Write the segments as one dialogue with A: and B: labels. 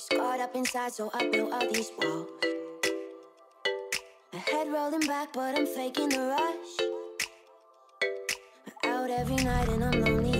A: Scarred up inside, so I built all these walls. My head rolling back, but I'm faking the rush. Out every night and I'm lonely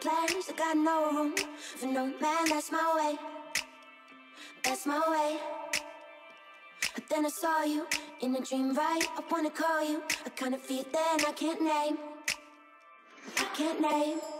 A: plans, I got no room for no man, that's my way. That's my way. But then I saw you in a dream, right? I wanna call you. I kinda feel then I can't name. I can't name.